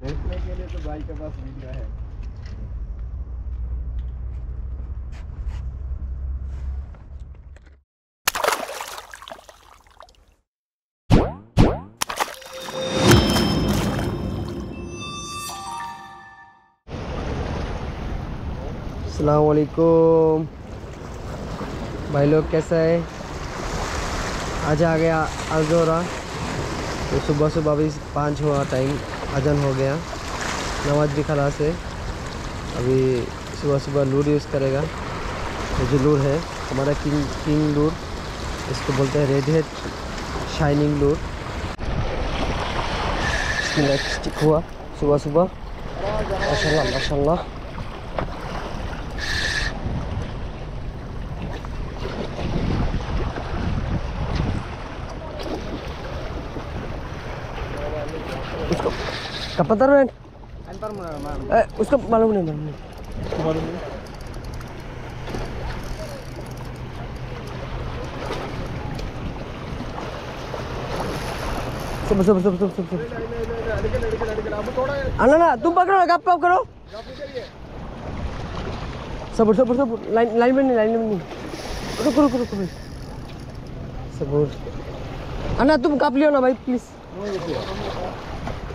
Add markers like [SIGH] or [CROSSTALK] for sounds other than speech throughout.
देखने के लिए तो भाई के पास वीडियो है। अलकुम भाई लोग कैसा है? आज आ गया अलजोरा तो सुबह सुबह अभी पाँच हुआ टाइम अजन हो गया। नमाज़ भी खलास है अभी सुबह सुबह लूर यूज़ करेगा। ये जो लूर है, हमारा किंग किंग लूर इसको बोलते हैं red head, shining lure stick हुआ, सुबह सुबह। माशा माशाल्लाह। पता है उसको मालूम नहीं मालूम नहीं। सब सब सब सब सब सब। अना ना तुम पकड़ो ना गप करो। सबर सबर सबर लाइन लाइन में नहीं लाइन में नहीं। रुको रुको रुको भाई। सबर अना तुम काप लियो ना भाई प्लीज़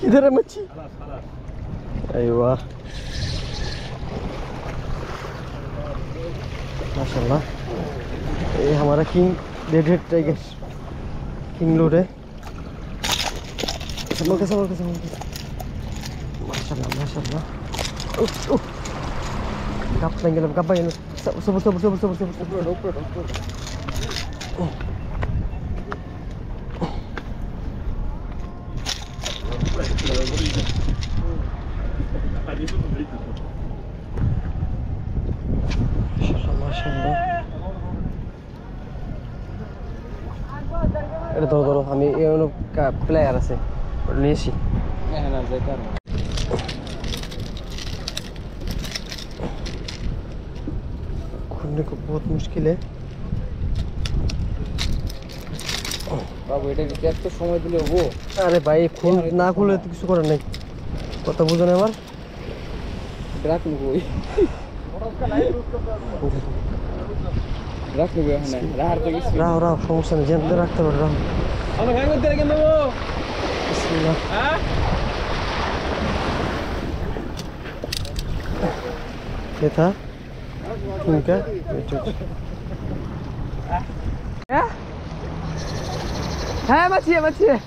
किधर है मच्छी। अरे वाह। माशाल्लाह। ये हमारा king red head tiger. King लूट है। संभल के संभल के संभल के। माशाल्लाह माशाल्लाह। उफ उफ। Kapan gelam kapan gelam Sabar sabar sabar sabar sabar player আছে নিয়েছি বহুত মুশকিল। বাবু সময় দিলে হব? আরে ভাই খুন না খুলে তো কিছু করার নেই। কথা বুঝো না আমার ড্রাক নেব ওই রাখ নেবো এখানে রাহার তো কিছু রাও রাও সমস্যা নেই জানতে রাখতে পারো রাও আমি হ্যাঁ করতে রেখে নেবো বিসমিল্লাহ। হ্যাঁ ये था इनका वेट, वेट। क्या है मच्छी है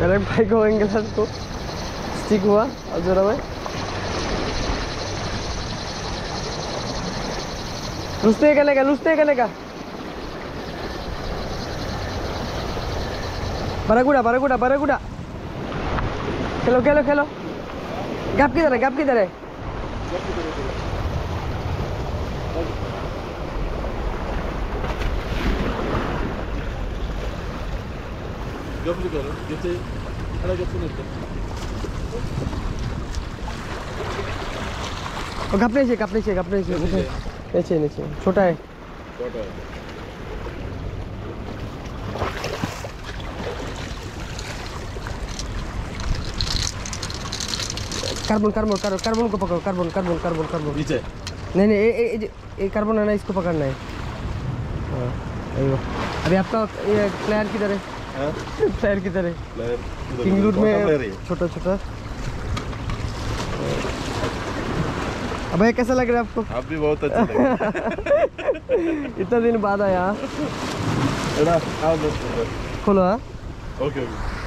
मेरे भाई को इंग्लिश को स्टिक हुआ, और जरा में। लुस्ते करने का लुस्ते करने का। बरागुड़ा बरागुड़ा बरागुड़ा। खेलो खेलो खेलो। गप किधर है, गप किधर है? जैसे खड़ा गप सुनो और गप नीचे गप नीचे गप नीचे। नीचे नीचे नीचे। छोटा है। कार्बन कार्बन कार्बन कार्बन को पकड़ो कार्बन कार्बन कार्बन कार्बन। नीचे। नहीं नहीं ये ये- कार्बन है ना इसको पकड़ना है। हाँ, अभी आपका ये प्लेयर किधर है? प्लेयर किधर है किंगलूर में छोटा छोटा अब ये कैसा लग रहा है आपको? आप भी बहुत अच्छा लगे [LAUGHS] इतना दिन बाद आया। खोलो हाँ। Okay okay.